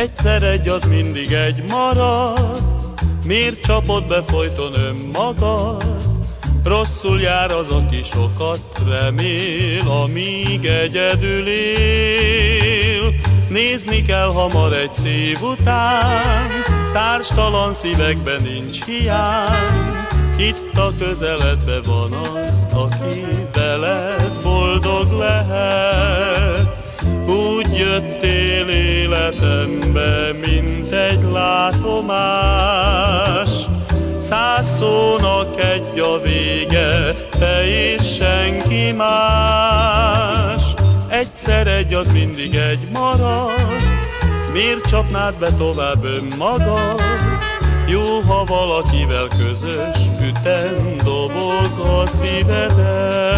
Egyszer egy az mindig egy marad, Miért csapod be folyton önmagad? Rosszul jár az, aki sokat remél, amíg egyedül él. Nézni kell hamar egy szív után, társtalan szívekben nincs hiány. Itt a közeledbe van az, aki veled boldog lehet. Életembe, mint egy látomás. Száz szónak egy a vége, te és senki más. Egyszer egy ad mindig egy marad, miért csapnád be tovább önmagad? Jó, ha valakivel közös ütem dobog a szíveden.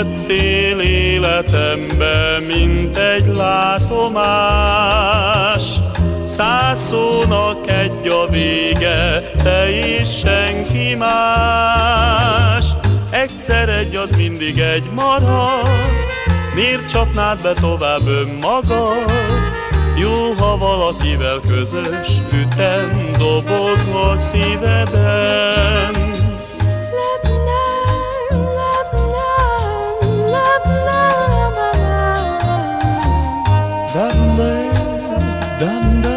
Jöttél életembe, mint egy látomás. Száz szónak egy a vége, te is senki más. Egyszer egy az mindig egy marad, miért csapnád be tovább önmagad? Jó, ha valakivel közös ütem dobog a szíveden. lệ đam đáy